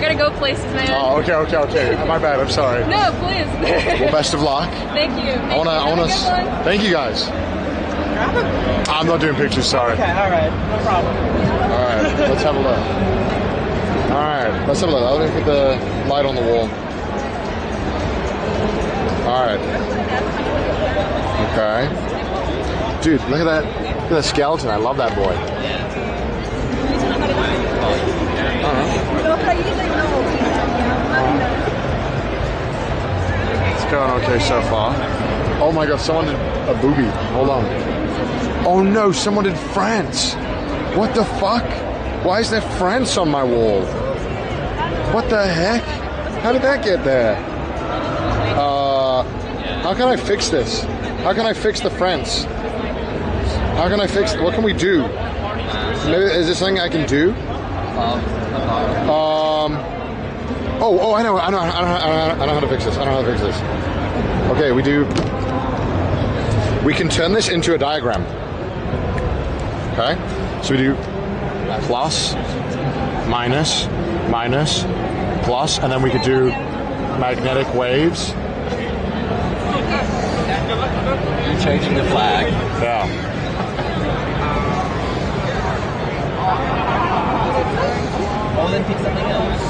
I gotta go places, man. Oh, okay, okay, okay. My bad. I'm sorry. No, please. Well, best of luck. Thank you. I wanna, I wanna. s- Thank you guys. I'm not doing pictures. Sorry. Okay, all right, no problem. All right, let's have a look. All right, let's have a look. Let me put the light on the wall. All right. Okay. Dude, look at that. Look at that skeleton. I love that boy. Going okay so far. Oh my god, someone did a booby. Hold on. Oh no, someone did France. What the fuck? Why is there France on my wall? What the heck? How did that get there? Uh, how can I fix this? How can I fix the France? How can I fix? What can we do? Maybe, is there something I can do? Um. Oh, oh, I know, I know, I know, I know, I know how to fix this. I know how to fix this. Okay, we do. We can turn this into a diagram. Okay, so we do plus, minus, minus, plus, and then we could do magnetic waves. You're changing the flag. Yeah. Oh, then pick something else.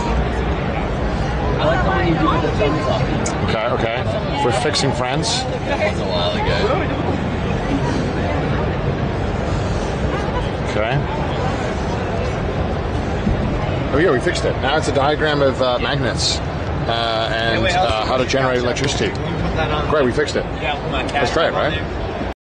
I like the one you do with the thumbs up. Okay, okay. We're fixing France. That a while ago. Okay. Oh yeah, we fixed it. Now it's a diagram of uh, magnets uh, and uh, how to generate electricity. Great, we fixed it. That's great, right?